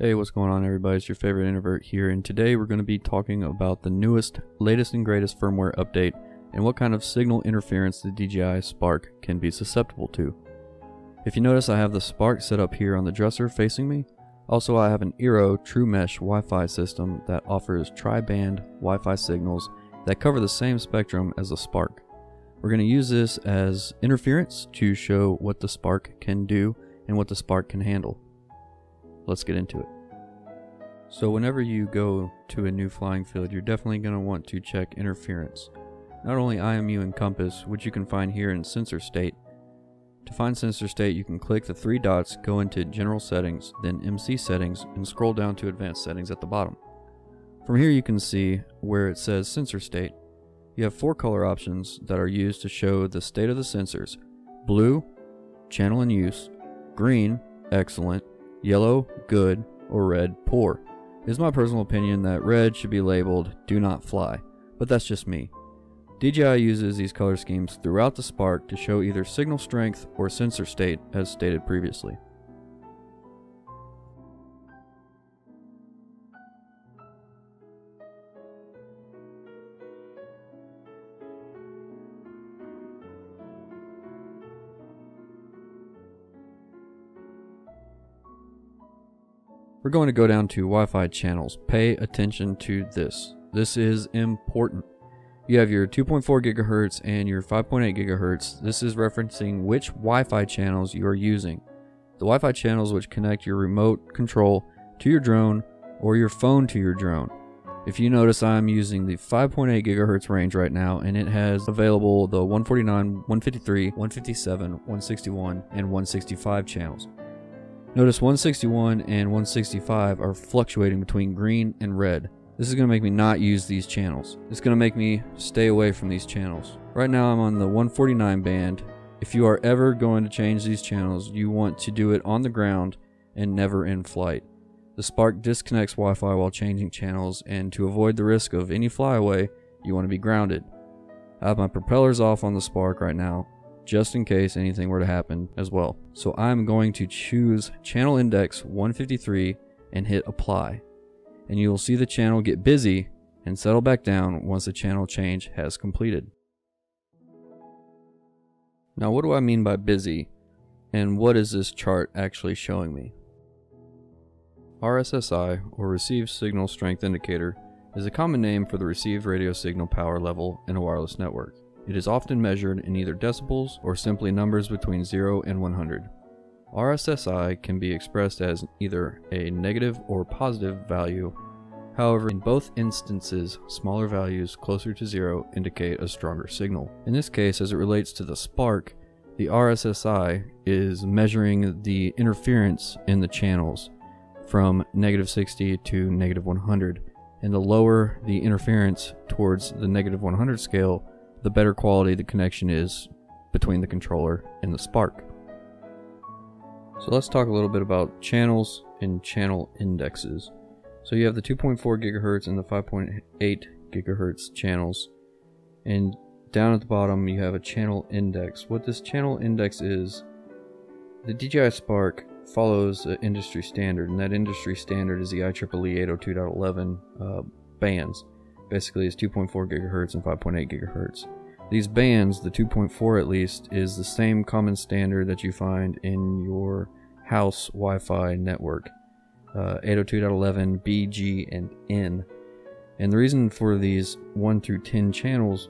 Hey, what's going on, everybody? It's your favorite introvert here, and today we're going to be talking about the newest, latest, and greatest firmware update and what kind of signal interference the DJI Spark can be susceptible to. If you notice, I have the Spark set up here on the dresser facing me. Also, I have an Eero True Mesh Wi Fi system that offers tri band Wi Fi signals that cover the same spectrum as the Spark. We're going to use this as interference to show what the Spark can do and what the Spark can handle let's get into it. So whenever you go to a new flying field, you're definitely going to want to check interference. Not only IMU and compass, which you can find here in sensor state. To find sensor state, you can click the three dots, go into general settings, then MC settings, and scroll down to advanced settings at the bottom. From here you can see where it says sensor state. You have four color options that are used to show the state of the sensors. Blue, channel in use, green, excellent, yellow, good, or red, poor. It is my personal opinion that red should be labeled do not fly, but that's just me. DJI uses these color schemes throughout the Spark to show either signal strength or sensor state as stated previously. We're going to go down to Wi-Fi channels. Pay attention to this. This is important. You have your 2.4 gigahertz and your 5.8 gigahertz. This is referencing which Wi-Fi channels you are using. The Wi-Fi channels which connect your remote control to your drone or your phone to your drone. If you notice, I'm using the 5.8 gigahertz range right now, and it has available the 149, 153, 157, 161, and 165 channels. Notice 161 and 165 are fluctuating between green and red. This is going to make me not use these channels. It's going to make me stay away from these channels. Right now I'm on the 149 band. If you are ever going to change these channels, you want to do it on the ground and never in flight. The Spark disconnects Wi-Fi while changing channels and to avoid the risk of any flyaway, you want to be grounded. I have my propellers off on the Spark right now just in case anything were to happen as well. So I'm going to choose channel index 153 and hit apply. And you will see the channel get busy and settle back down once the channel change has completed. Now what do I mean by busy and what is this chart actually showing me? RSSI or Received Signal Strength Indicator is a common name for the received radio signal power level in a wireless network. It is often measured in either decibels or simply numbers between 0 and 100. RSSI can be expressed as either a negative or positive value. However, in both instances, smaller values closer to zero indicate a stronger signal. In this case, as it relates to the spark, the RSSI is measuring the interference in the channels from negative 60 to negative 100. And the lower the interference towards the negative 100 scale, the better quality the connection is between the controller and the Spark. So let's talk a little bit about channels and channel indexes. So you have the 2.4 gigahertz and the 5.8 gigahertz channels. And down at the bottom you have a channel index. What this channel index is, the DJI Spark follows an industry standard, and that industry standard is the IEEE 802.11 uh, bands basically is 2.4 gigahertz and 5.8 gigahertz. These bands, the 2.4 at least, is the same common standard that you find in your house Wi-Fi network. Uh, 802.11, B, G, and N. And the reason for these 1 through 10 channels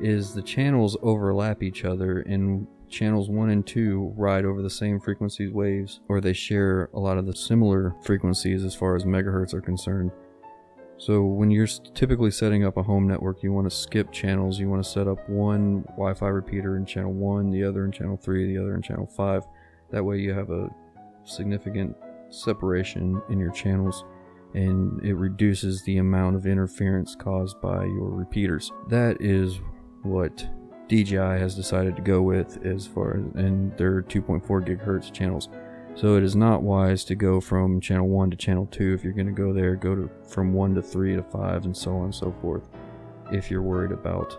is the channels overlap each other and channels 1 and 2 ride over the same frequency waves or they share a lot of the similar frequencies as far as megahertz are concerned. So when you're typically setting up a home network, you want to skip channels. You want to set up one Wi-Fi repeater in channel 1, the other in channel 3, the other in channel 5. That way you have a significant separation in your channels and it reduces the amount of interference caused by your repeaters. That is what DJI has decided to go with as far as in their 2.4 gigahertz channels. So it is not wise to go from channel 1 to channel 2 if you're going to go there, go to from 1 to 3 to 5 and so on and so forth if you're worried about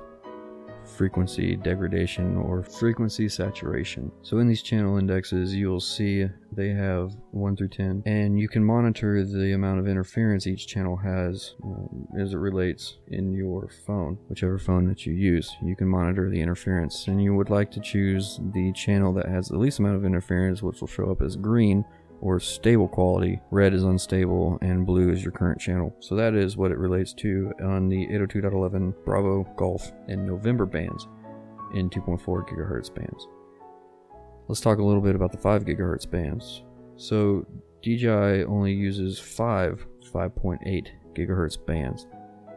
frequency degradation or frequency saturation. So in these channel indexes, you'll see they have 1 through 10, and you can monitor the amount of interference each channel has um, as it relates in your phone, whichever phone that you use. You can monitor the interference, and you would like to choose the channel that has the least amount of interference, which will show up as green or stable quality. Red is unstable and blue is your current channel. So that is what it relates to on the 802.11 Bravo Golf and November bands in 2.4 gigahertz bands. Let's talk a little bit about the 5 gigahertz bands. So DJI only uses five 5.8 gigahertz bands.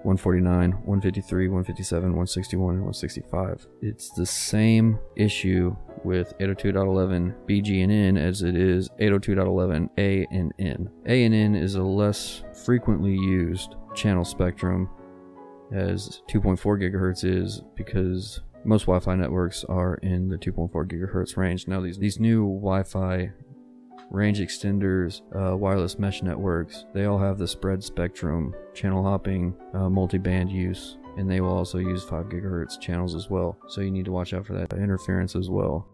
149, 153, 157, 161, and 165. It's the same issue with 802.11 BG and N as it is 802.11 A and N. A and N is a less frequently used channel spectrum as 2.4 gigahertz is because most Wi-Fi networks are in the 2.4 gigahertz range. Now these these new Wi-Fi range extenders, uh, wireless mesh networks, they all have the spread spectrum, channel hopping, uh, multi-band use, and they will also use 5 gigahertz channels as well. So you need to watch out for that interference as well.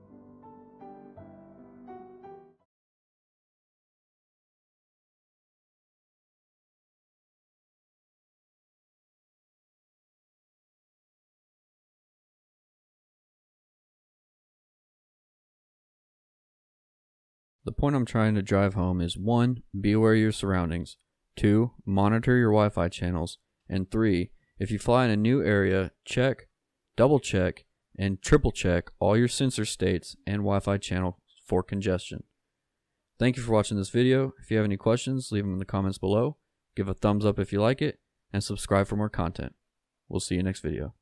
The point I'm trying to drive home is 1. Be aware of your surroundings. 2. Monitor your Wi Fi channels. And 3. If you fly in a new area, check, double check, and triple check all your sensor states and Wi Fi channel for congestion. Thank you for watching this video. If you have any questions, leave them in the comments below. Give a thumbs up if you like it, and subscribe for more content. We'll see you next video.